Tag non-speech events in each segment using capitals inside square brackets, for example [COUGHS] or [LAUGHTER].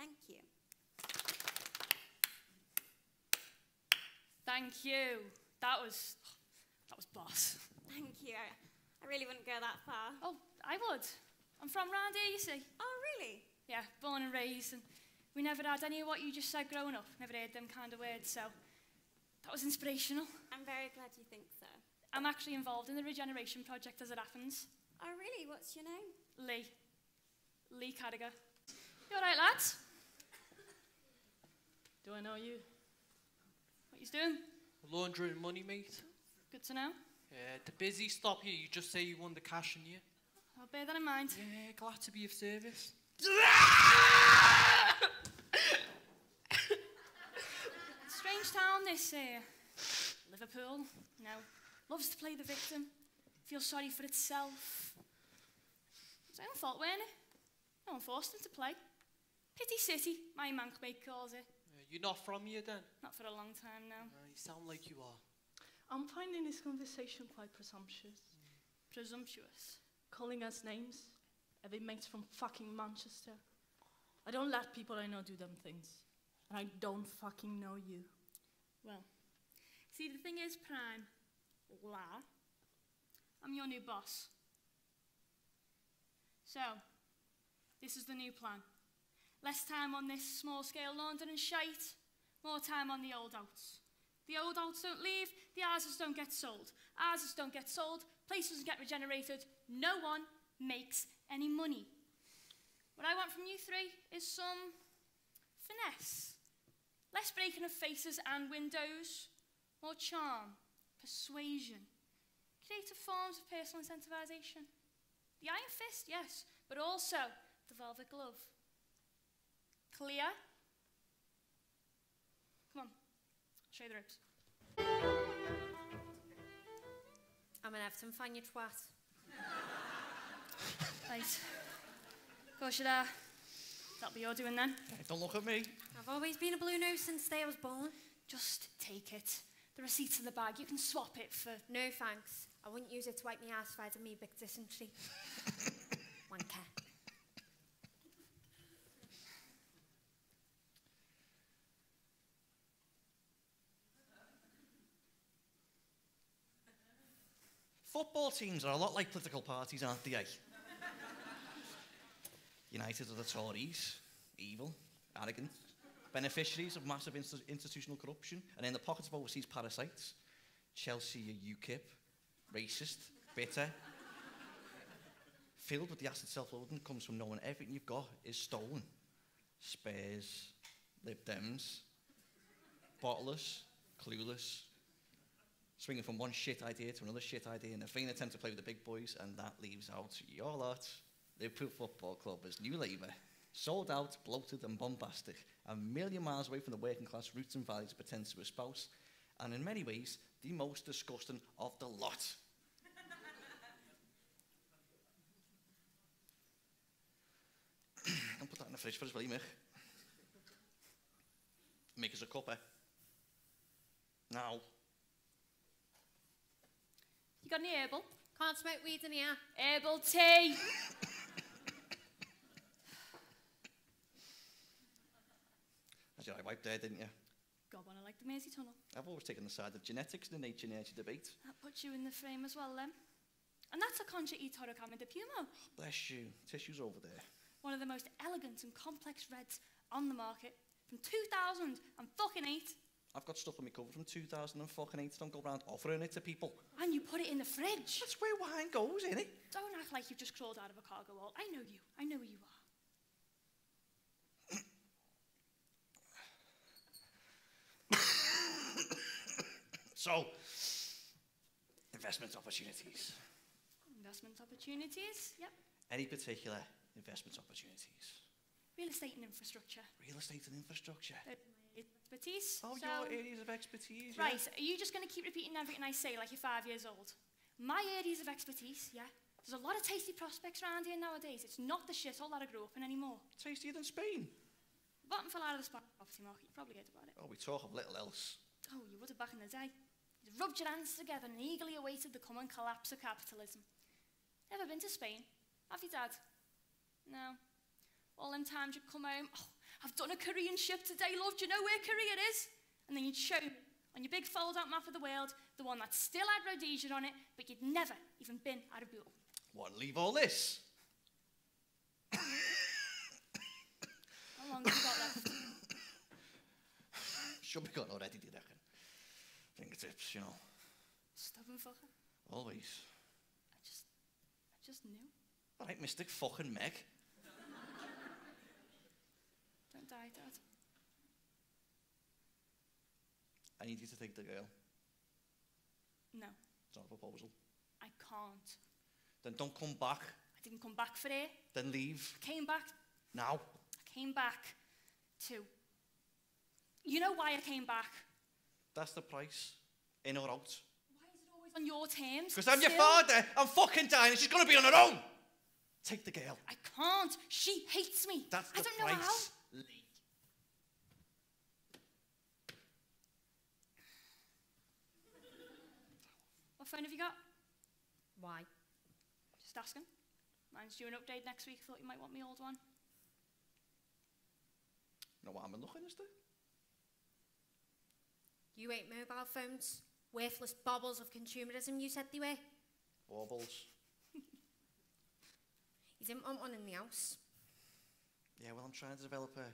Thank you. Thank you. That was, that was boss. Thank you. I, really wouldn't go that far. Oh, I would. I'm from round here, you see. Oh, really? Yeah, born and raised, and we never had any of what you just said growing up. Never heard them kind of words, so that was inspirational. I'm very glad you think so. I'm actually involved in the regeneration project as it happens. Oh, really? What's your name? Lee. Lee Carragher. You alright, lads? Do I know you? What you doing? Laundering money, mate. Good to know. Yeah, the busy stop here. You just say you won the cash in you. I'll bear that in mind. Yeah, glad to be of service. [LAUGHS] Strange town, this uh, Liverpool. You know, loves to play the victim, feels sorry for itself. It's own fault, weren't it? No one forced him to play. Pity city, my man mankmate calls it. You're not from here then? Not for a long time now. Uh, you sound like you are. I'm finding this conversation quite presumptuous. Presumptuous. Calling us names. Every mate's from fucking Manchester. I don't let people I know do them things. And I don't fucking know you. Well, see, the thing is, Prime, la, I'm your new boss. So, this is the new plan. Less time on this small scale laundering and shite, more time on the old outs. The old outs don't leave, the houses don't get sold. Houses don't get sold, places get regenerated, no one makes any money. What I want from you three is some finesse. Less breaking of faces and windows, more charm, persuasion, creative forms of personal incentivization. The iron fist, yes, but also the velvet glove. Clear? Come on, I'll show you the ropes. I'm an Everton fan, you twat. Right. Of course you are. That'll be your doing then. Don't look at me. I've always been a blue nose since the day I was born. Just take it. The receipt's in the bag. You can swap it for. No thanks. I wouldn't use it to wipe my ass if I had a me big dysentery. [LAUGHS] Wanker. Football teams are a lot like political parties, aren't they? eh? United are the Tories, evil, arrogant, beneficiaries of massive inst- institutional corruption, and in the pockets of overseas parasites. Chelsea are UKIP, racist, bitter. Filled with the acid self-loathing comes from knowing everything you've got is stolen. Spurs, Lib Dems, bottleless, clueless, swinging from one shit idea to another shit idea in a vain attempt to play with the big boys, and that leaves out your lot. Liverpool Football Club as New Labour, sold out, bloated, and bombastic, a million miles away from the working class roots and values it pretends to espouse, and in many ways, the most disgusting of the lot. [COUGHS] Don't put that in the fridge for us, will you, Mick? Make us a cuppa. Now. You got any herbal? Can't smoke weed in here. Herbal tea! That's your eye wipe there, didn't you? God, one, I like the Mersey Tunnel. I've always taken the side of genetics in the nature nurture debate. That puts you in the frame as well, then. And that's a concha e toro de piumo. Bless you. Tissue's over there. One of the most elegant and complex reds on the market from 2000 and fucking eight. I've got stuff on me cover from 2008. Don't go around offering it to people. And you put it in the fridge. That's where wine goes, innit? Don't act like you've just crawled out of a cargo hold. I know you. I know who you are. [COUGHS] So, investment opportunities. Investment opportunities. Yep. Any particular investment opportunities? Real estate and infrastructure. Real estate and infrastructure. Expertise. Oh, so, your areas of expertise. yeah? Right, are you just going to keep repeating everything I say like you're five years old? My areas of expertise, yeah. There's a lot of tasty prospects around here nowadays. It's not the shithole that I grew up in anymore. Tastier than Spain. Bottom fell out of the spot property market. You probably heard about it. Oh, we talk of little else. Oh, you would have back in the day. You rubbed your hands together and eagerly awaited the coming collapse of capitalism. Never been to Spain? Have you, Dad? No. All them times you'd come home, oh, I've done a Korean ship today, love. Do you know where Korea is? And then you'd show me on your big fold out map of the world the one that still had Rhodesia on it, but you'd never even been out of boot. What, leave all this? How long have you got left? [COUGHS] Should be gone already, do you reckon? Fingertips, you know. Stubborn fucker. Always. I just, I just knew. All right, Mr. fucking Meg. Don't die, Dad. I need you to take the girl. No, It's not a proposal. I can't. Then don't come back. I didn't come back for it. Then leave. I came back. Now. I came back to. You know why I came back? That's the price. In or out. Why is it always on your terms? Because I'm your Still? father. I'm fucking dying. and She's going to be on her own. Take the girl. I can't. She hates me. That's I the don't know how. price. Leave. Phone have you got? Why? Just asking. Mine's due an update next week. Thought you might want my old one. No, what I'm looking, is there? You hate mobile phones? Worthless baubles of consumerism, you said they were. Baubles. [LAUGHS] You didn't want one in the house. Yeah, well, I'm trying to develop a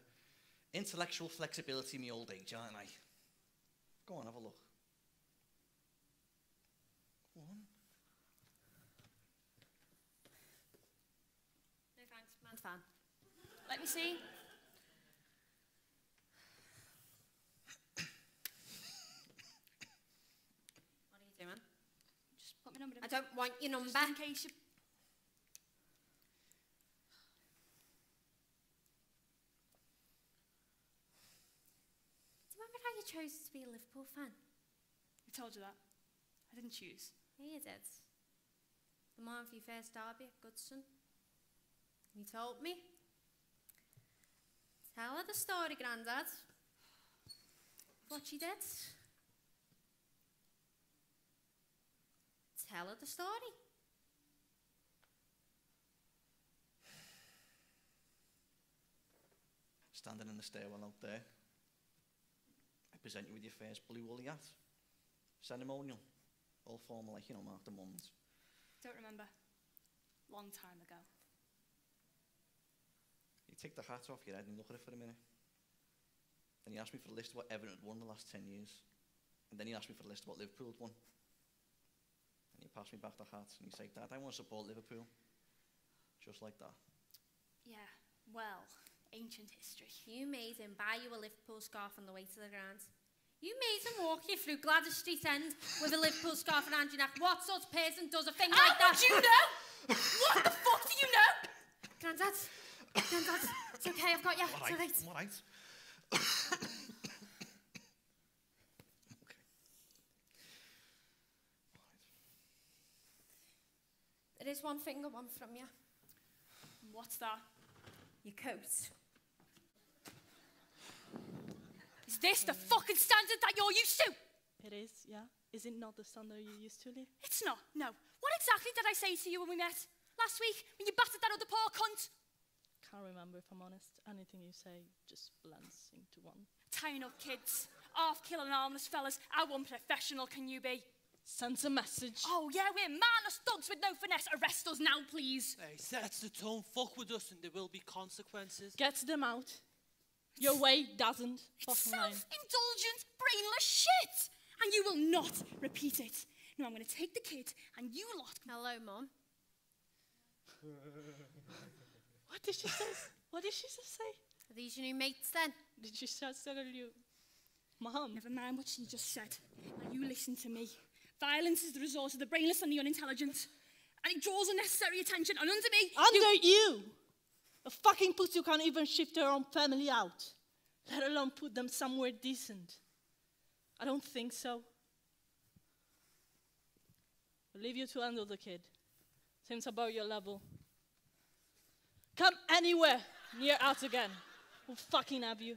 intellectual flexibility in my old age, aren't I? Go on, have a look. Go on. No thanks, man's fan. Let me see. What are you doing? Just put my number in. I don't want your number. Just in case you. Do you remember how you chose to be a Liverpool fan? I told you that. I didn't choose. Yeah, you did. The morning for your first derby at Goodison. You told me. Tell her the story, Grandad. What she did. Tell her the story. Standing in the stairwell out there. I present you with your first blue woolly hat. Ceremonial. All formal, like, you know, Mark the Mums. Don't remember. Long time ago. You take the hat off your head and look at it for a minute. Then he asked me for a list of what Everton had won in the last 10 years. And then he asked me for a list of what Liverpool had won. And he passed me back the hat and he said, Dad, I want to support Liverpool. Just like that. Yeah. Well, ancient history. You made him buy you a Liverpool scarf on the way to the ground. You made him walk you through Gwladys Street End with a Liverpool scarf around your neck. What sort of person does a thing How like that? would you know? [LAUGHS] what the fuck do you know? Grandad, Grandad, it's okay, I've got you. All It's right, all right. all right. okay. There is one thing I want from you. What's that? Your coat. [LAUGHS] Is this the fucking standard that you're used to? It is, yeah. Is it not the standard you're used to live? It's not. No. What exactly did I say to you when we met last week when you battered that other poor cunt? Can't remember if I'm honest. Anything you say just blends into one. Tying up kids, half killing harmless fellas. How unprofessional can you be? Sends a message. Oh yeah, we're manless thugs with no finesse. Arrest us now, please. Hey, sets the tone. Fuck with us, and there will be consequences. Gets them out. Your way doesn't. It's Bottom line. self-indulgent, brainless shit, and you will not repeat it. No, I'm going to take the kid, and you lot. Hello, Mum. [LAUGHS] What did she say? What did she just say? Are these your new mates then? Did she start telling you, Mom? Never mind what she just said. Now you listen to me. Violence is the resort of the brainless and the unintelligent, and it draws unnecessary attention. And under me, Under you! A fucking pussy can't even shift her own family out, let alone put them somewhere decent. I don't think so. I'll leave you to handle the kid. Seems about your level. Come anywhere near out again. We'll fucking have you.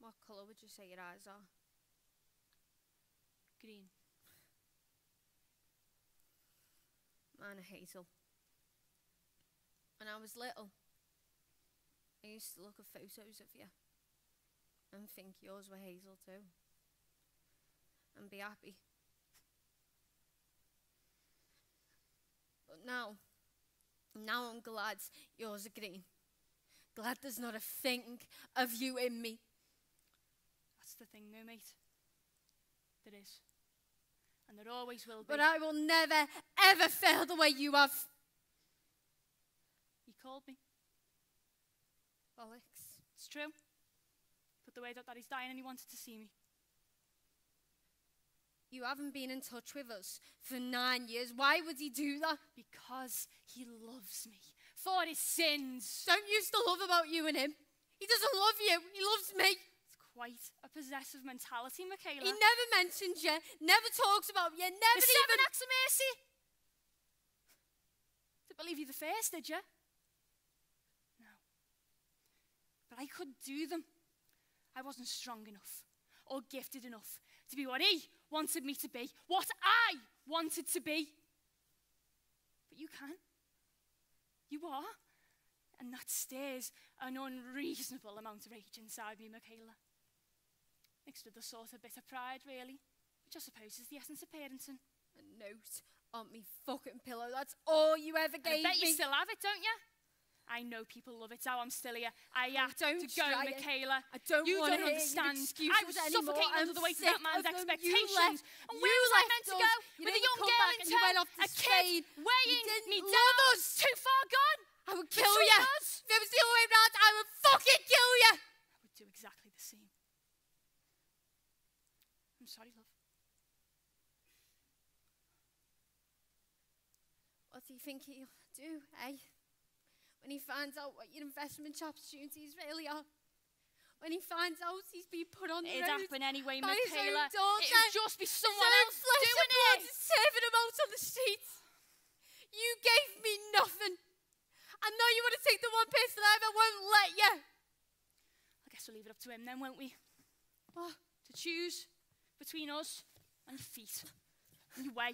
What colour would you say your eyes are? Green. Are hazel. When I was little, I used to look at photos of you and think yours were hazel too. And be happy. But now, now I'm glad yours are green. Glad there's not a thing of you in me. That's the thing, no, mate. There is. And there always will be. But I will never, ever fail the way you have. You called me. Bollocks. It's true. But the way that he's dying and he wanted to see me. You haven't been in touch with us for nine years. Why would he do that? Because he loves me. For his sins. Don't you still love about you and him? He doesn't love you. He loves me. Quite a possessive mentality, Michaela. He never mentions you, never talks about you, never the seven even. acts of mercy. Didn't believe you the first, did you? No. But I couldn't do them. I wasn't strong enough or gifted enough to be what he wanted me to be, what I wanted to be. But you can. You are. And that stirs an unreasonable amount of rage inside me, Michaela. Mixed with a sort of bit of pride, really, which I suppose is the essence of parenting. A note on me fucking pillow. That's all you ever gave I bet me. you still have it, don't you? I know people love it. How I'm still here. I had don't to go. Michaela. I don't you want don't to understand. I was anymore. suffocating I'm under the weight of that man's of. Expectations. left- and you where was I meant to go? You With a young girl in tow, went off to a Spain. kid You weighing didn't me love down. us. Too far gone. I would kill you. us. If it was the other way around, I would fucking kill you. I would do exactly the same. I'm sorry, love. What do you think he'll do, eh? When he finds out what your investment opportunities really are? When he finds out he's been put on the It'd road happen anyway, by his own Michaela. daughter. It'd just be someone own else flesh doing and blood it. serving him out on the streets. You gave me nothing. I know you want to take the one person I ever won't let you. I guess we'll leave it up to him then, won't we? What? To choose between us and your feet. And your way.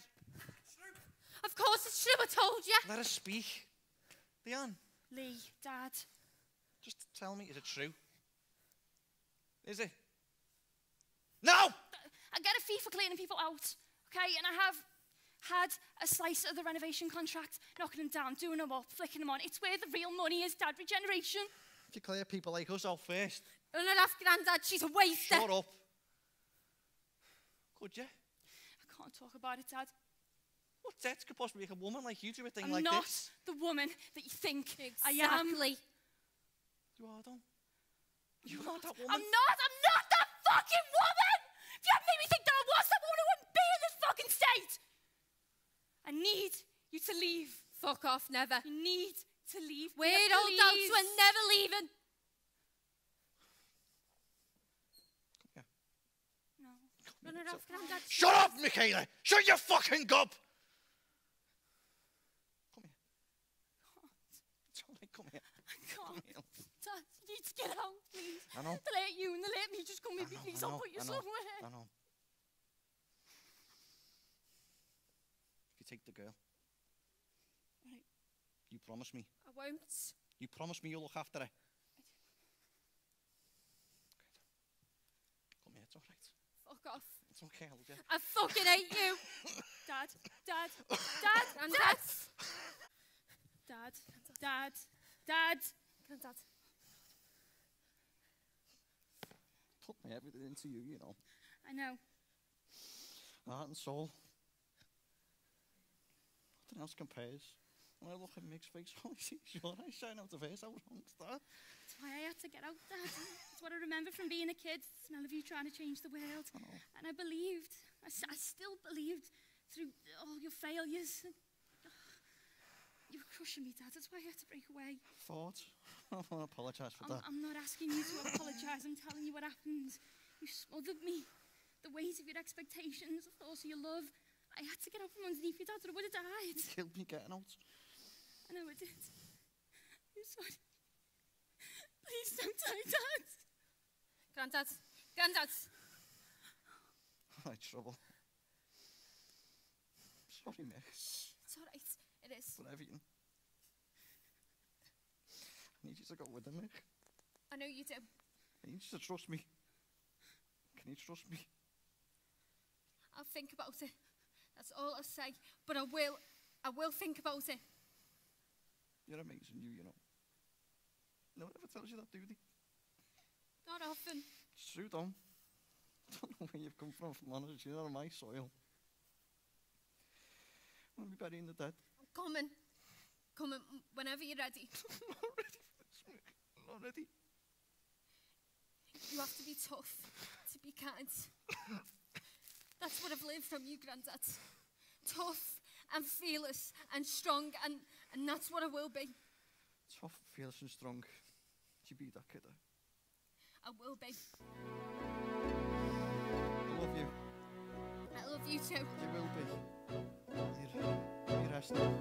Of course it's true, I told you. Let us speak. Leanne, Lee, Dad. just tell me, is it true? Is it? No! I get a fee for cleaning people out, okay? And I have had a slice of the renovation contract, knocking them down, doing them up, flicking them on. It's where the real money is, Dad. Regeneration. If you clear people like us out first, And then ask Grandad, she's a waster. shut up. Could you? I can't talk about it, Dad. What debt could possibly make a woman like you do a thing like this? I'm like not this? the woman that you think I am. Exactly. You are, though. You are that woman. I'm not. I'm not that fucking woman. If you had made me think that I was that woman, I wouldn't be in this fucking state. I need you to leave. Fuck off, never. You need to leave. Weird Mia, old doubts, please. we're never leaving. Come here. No. Run it off, Grandad. Shut up, Michaela! Shut your fucking gob! Come here. It's all right, come here. I can't. here. Dad, you need to get out, please. I know. They'll hurt you and they'll hurt me. Just come with me, know, please. I'll put you I know, somewhere. I know. If you take the girl, Right. you promise me. I won't. You promise me you'll look after her. Come here, it's all right. Fuck off. It's okay, I'll get. I fucking hate you. [LAUGHS] Dad, Dad, Dad, [LAUGHS] Grandad. Dad, Dad, Dad. Grandad. Put my everything into you, you know. I know. Heart and soul. Nothing else compares. When I look at Mick's face, I see your eyes shine out of his. I was that. That's why I had to get out, Dad. It's what I remember from being a kid. The smell of you trying to change the world. Oh, I know. And I believed. I, s- I still believed through all your failures. You were crushing me, Dad. That's why I had to break away. Thought. [LAUGHS] I want to apologise for I'm, that. I'm not asking you to apologise. I'm telling you what happened. You smothered me. The weight of your expectations, the thoughts of your love. I had to get out from underneath you, Dad, or I would have died. You killed me getting out. I know I did. I'm sorry. Please don't die, Dad. Grandad. Grandad, Right, trouble. Sorry, mate, it's all right. It is. for everything. I need you to go with them, mate. I know you do. I need you to trust me. Can you trust me? I'll think about it. That's all I'll say. But I will. I will think about it. You're amazing, you, you know. No one ever tells you that, do they? Not often. Dom. I [LAUGHS] don't know where you've come from, from honest. You're not on my soil. When we burying the dead. I'm coming. Coming whenever you're ready. [LAUGHS] I'm not ready for this. I'm not ready. You have to be tough, to be kind. [LAUGHS] That's what I've learned from you, Grandad. Tough and fearless and strong, and, and that's what I will be. Tough, fearless, and strong. You be that kid? I will be. I love you. I love you too. You will be. You're, you're Ashton.